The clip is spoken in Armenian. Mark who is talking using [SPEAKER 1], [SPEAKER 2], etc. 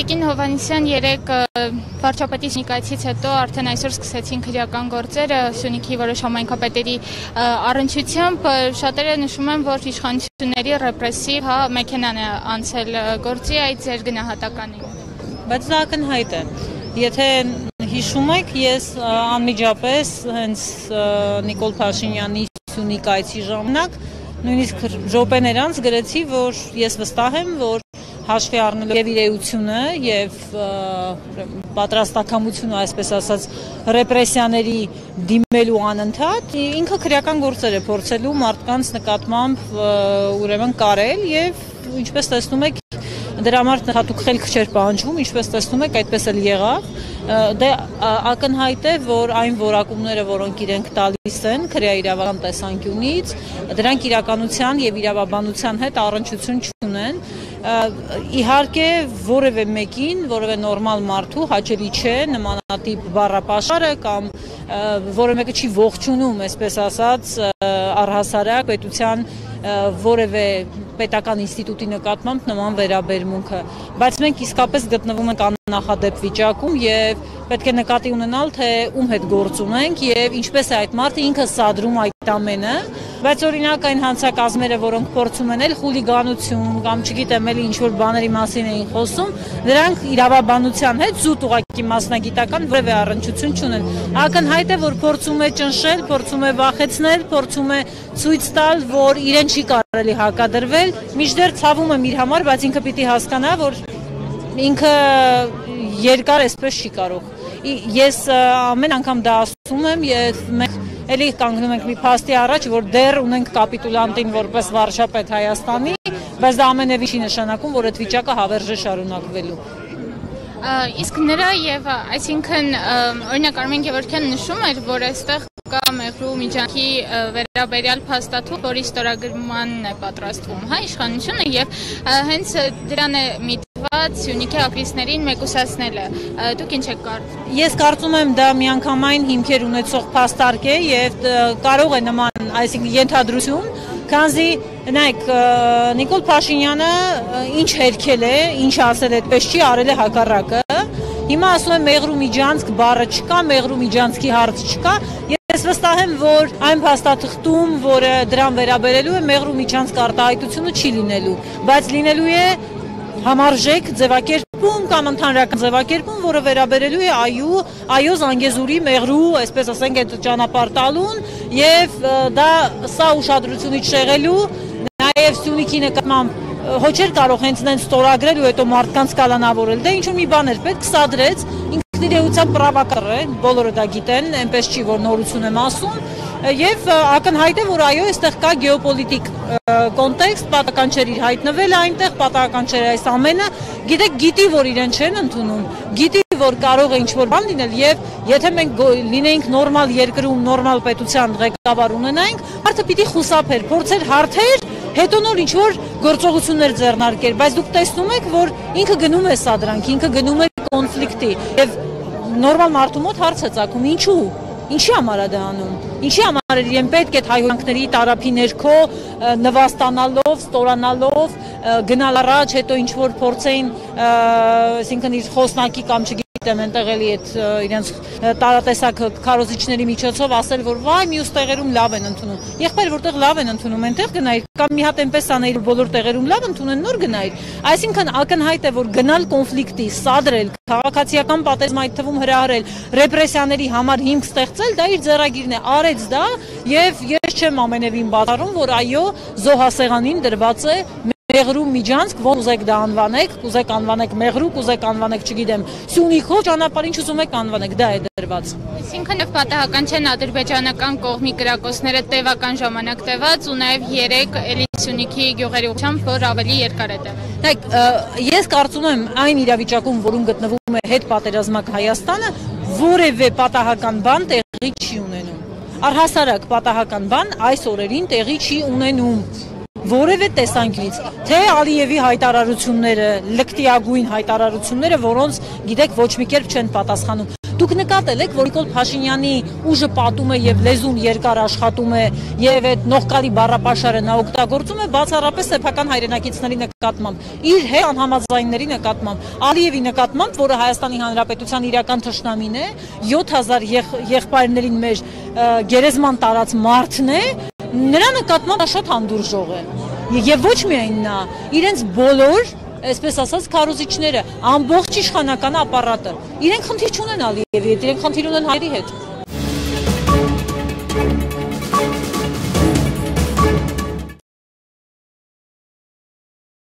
[SPEAKER 1] Տիկին Հովանիսյան երեք վարչապետի նիկայցից հետո արդեն այսօր սկսեցին քրեական գործերը Սյունիքի որոշ համայնքապետերի առնչությամբ շատերը նշում են, որ իշխանությունների ռեպրեսիվ հա մեքենան է անցել գործի այդ ձեր գնահատականին։
[SPEAKER 2] Բայց դա ակնհայտ է։ Եթե հիշում եք, ես անմիջապես հենց Նիկոլ Փաշինյանի Սյունիքայցի ժամանակ նույնիսկ րոպեներ անց գրեցի, որ ես վստահ եմ, որ հաշվի առնելով եւ իրեությունը եւ պատրաստակամությունը, այսպես ասած, ռեպրեսիաների դիմելու անընդհատ ինքը քրեական գործեր է փորձելու մարդկանց նկատմամբ ուրեմն կարել եւ ինչպես տեսնում եք դրա համար հատուկ խելք չէր պահանջվում, ինչպես տեսնում եք, այդպես էլ եղավ։ Դե ակնհայտ է, որ այն որակումները, որոնք իրենք տալիս են քրեա իրավական տեսանկյունից, դրանք իրականության եւ իրավաբանության հետ առնչություն չունեն իհարկե որևէ մեկին, որևէ նորմալ մարդու հաճելի չէ նմանատիպ բառապաշարը կամ որևէ մեկը չի ողջունում, այսպես ասած, առհասարակ պետության որևէ պետական ինստիտուտի նկատմամբ նման վերաբերմունքը, բայց մենք իսկապես գտնվում ենք աննախադեպ վիճակում եւ պետք է նկատի ունենալ, թե ում հետ գործ ունենք եւ ինչպես է այդ մարդը ինքը սադրում այդ ամենը, բայց օրինակ այն հանցակազմերը, որոնք փորձում են էլ խուլիգանություն կամ չգիտեմ էլի ինչ որ բաների մասին էին խոսում, դրանք իրավաբանության հետ զուտ ուղակի մասնագիտական որևէ առնչություն չունեն։ Ակնհայտ է, որ փորձում է ճնշել, փորձում է վախեցնել, փորձում է ցույց տալ, որ իրեն չի կարելի հակադրվել, միջդեռ ցավում եմ իր համար, բայց ինքը պիտի հասկանա, որ ինքը երկար էսպես չի կարող։ Ես ամեն անգամ դա ասում եմ, եւ մենք էլի կանգնում ենք մի փաստի առաջ, որ դեռ ունենք կապիտուլանտին որպես վարչապետ Հայաստանի, բայց դա ամենևին չի նշանակում, որ այդ վիճակը հավերժ է շարունակվելու։
[SPEAKER 1] Իսկ նրա եւ այսինքն օրինակ Արմեն Գևորգյան նշում էր, որ այստեղ կա Մեղրու միջանքի վերաբերյալ փաստաթուղթ, որի ստորագրմանն է պատրաստվում, հա, իշխանությունը եւ հենց դրան է միտված Սյունիքի ակտիվիստներին մեկուսացնելը։ Դուք ինչ եք կարծում։
[SPEAKER 2] Ես կարծում եմ դա միանգամայն հիմքեր ունեցող փաստարկ է եւ կարող է նման, այսինքն ենթադրություն, քանզի նայեք Նիկոլ Փաշինյանը ինչ հերքել է, ինչ ասել է, այդպես չի արել է հակառակը։ Հիմա ասում եմ Մեղրու միջանցք բառը չկա, Մեղրու միջանցքի հարց չկա։ Ես վստահ եմ, որ այն փաստաթղթում, որը դրան վերաբերելու է, Մեղրու միջանցք արտահայտությունը չի լինելու, բայց լինելու է համարժեք ձևակերպում կամ ընդհանրական ձևակերպում, որը վերաբերելու է այու, այո Զանգեզուրի մեղրու, այսպես ասենք, այդ ճանապարհ տալուն եւ դա սա ուշադրությունից շեղելու նաև Սյունիքի նկատմամբ հո չէր կարող հենց նենց ստորագրել ու հետո մարդկանց կալանավորել։ Դե ինչ որ մի բան էր պետք, սադրեց, ինքն իր էությամբ պրովոկատոր է, բոլորը դա գիտեն, այնպես չի որ նորություն եմ ասում, եւ ակնհայտ է որ այո այստեղ կա գեոպոլիտիկ կոնտեքստ, պատական չէր իր հայտնվել այնտեղ, պատահական չէր այս ամենը, գիտեք, գիտի որ իրեն չեն ընդունում, գիտի որ կարող է ինչ որ բան լինել եւ եթե մենք լինեինք նորմալ երկրում, նորմալ պետության ղեկավար ունենայինք, մարդը պիտի խուսափեր, փորձեր հարթեր, հետո նոր ինչ որ գործողություններ ձեռնարկեր, բայց դուք տեսնում եք, որ ինքը գնում է սա դրանք, ինքը գնում է կոնֆլիկտի եւ նորմալ մարդու մոտ հարց է ցակում, ինչու Ինչի համար է դա անում։ Ինչի համար է իրեն պետք է հայհոյանքների տարափի ներքո նվաստանալով, ստորանալով գնալ առաջ, հետո ինչ որ փորձեին, այսինքն իր խոսնակի կամ չգիտեմ գիտեմ այնտեղ էլի այդ իրենց տարատեսակ քարոզիչների միջոցով ասել որ վայ մյուս տեղերում լավ են ընդունում եղբայր որտեղ լավ են ընդունում այնտեղ գնայր կամ մի հատ այնպես անեիր բոլոր տեղերում լավ ընդունեն նոր գնայր այսինքն ակնհայտ է որ գնալ կոնֆլիկտի սադրել քաղաքացիական պատերազմ այդ թվում հրահրել ռեպրեսիաների համար հիմք ստեղծել դա իր ձեռագիրն է արեց դա եւ ես չեմ ամենևին բացառում որ այո զոհասեղանին դրված է Մեղրու միջանցք, ոնց ուզեք դա անվանեք, կուզեք անվանեք Մեղրու, կուզեք անվանեք, չգիտեմ, Սյունիքով ճանապարհ ինչ ուզում եք անվանեք, դա է դրված։
[SPEAKER 1] Այսինքն եւ պատահական չեն ադրբեջանական կողմի գրակոցները տևական ժամանակ տևած ու նաեւ 3 էլի Սյունիքի գյուղերի ուղղությամբ, որ ավելի երկար է տևել։
[SPEAKER 2] Դեք, ես կարծում եմ այն իրավիճակում, որում գտնվում է հետ պատերազմակ Հայաստանը, որևէ պատահական բան տեղի չի ունենում։ Առհասարակ պատահական բան այս օրերին տեղի չի ունենում որևէ տեսանկյունից, թե Ալիևի հայտարարությունները, լկտիագույն հայտարարությունները, որոնց գիտեք ոչ մի կերպ չեն պատասխանում։ Դուք նկատել եք, որ Նիկոլ Փաշինյանի ուժը պատում է եւ լեզուն երկար աշխատում է եւ այդ նողկալի բառապաշարը նա օգտագործում է բացառապես սեփական հայրենակիցների նկատմամբ, իր հետ անհամաձայնների նկատմամբ, Ալիևի նկատմամբ, որը Հայաստանի Հանրապետության իրական թշնամին է, 7000 եղբայրներին մեր գերեզման տարած մարդն է, նրա նկատմամբ շատ հանդուրժող է։ Եվ ոչ միայն նա, իրենց բոլոր այսպես ասած քարոզիչները, ամբողջ իշխանական ապարատը։ Իրենք խնդիր չունեն Ալիևի հետ, իրենք խնդիր ունեն հայերի հետ։